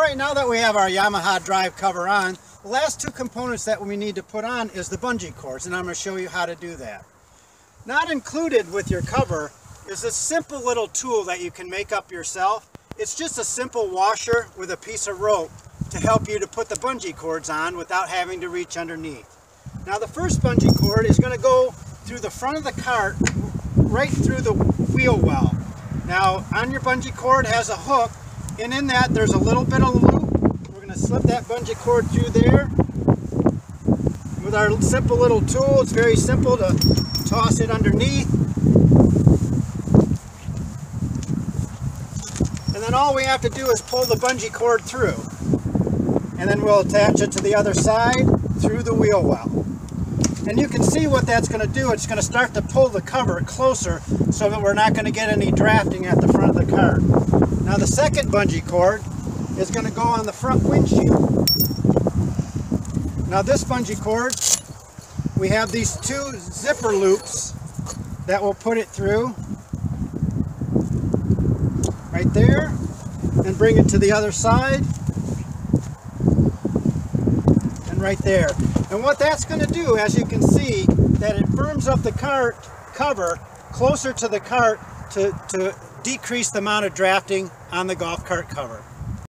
All right, now that we have our Yamaha drive cover on, the last two components that we need to put on is the bungee cords, and I'm going to show you how to do that. Not included with your cover is a simple little tool that you can make up yourself. It's just a simple washer with a piece of rope to help you to put the bungee cords on without having to reach underneath. Now the first bungee cord is going to go through the front of the cart right through the wheel well. Now on your bungee cord has a hook and in that there's a little bit of loop. We're going to slip that bungee cord through there. With our simple little tool, it's very simple to toss it underneath. And then all we have to do is pull the bungee cord through. And then we'll attach it to the other side through the wheel well. And you can see what that's going to do. It's going to start to pull the cover closer so that we're not going to get any drafting at the front of the car. Now the second bungee cord is going to go on the front windshield. Now this bungee cord, we have these two zipper loops that will put it through right there and bring it to the other side and right there. And what that's going to do, as you can see, that it firms up the cart cover closer to the cart to, to decrease the amount of drafting on the golf cart cover.